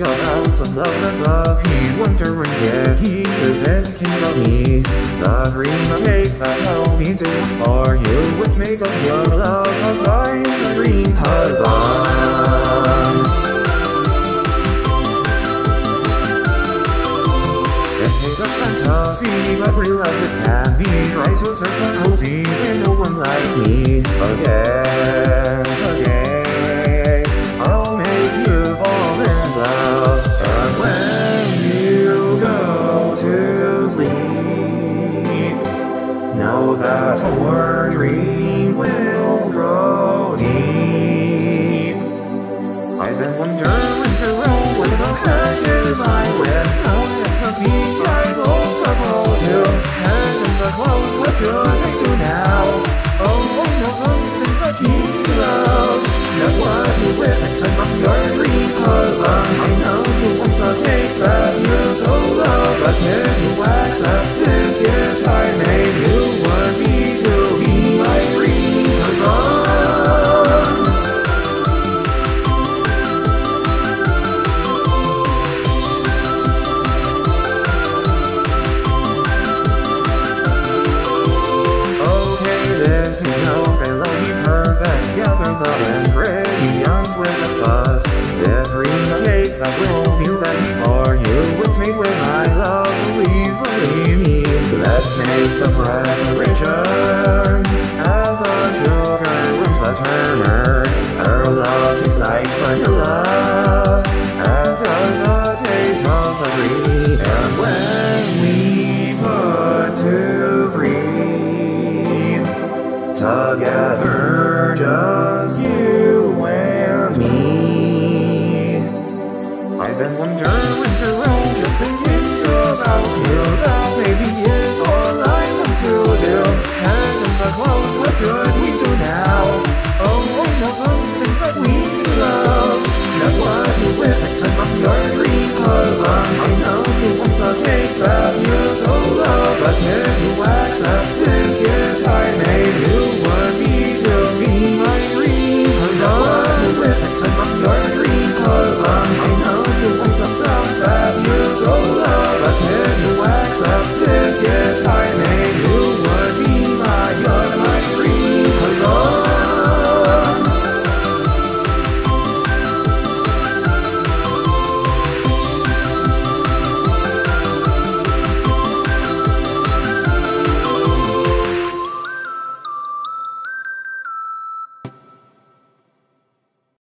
of out some love that's up. He's wondering if he is thinking about me. The green cake that helped me do for you. what's made of your love as I am dream husband. It is a fantasy, but realize it can be right so a certain cozy, and no one like me again, again. Sleep, know that our dreams will grow deep. I've been wondering the heck is I went. How it's a deep I will propose to. Head in the clouds, what should I do now? Oh, oh no, oh, something that you love. What you wish, I took from your dream husband. I know you want to take The ingredients with a fuss. Dream cake that will be ready for you. It's made with my love, please believe me. Let's take the preparations. As the sugar runs the timer. Our love tastes like vanilla. and wonder.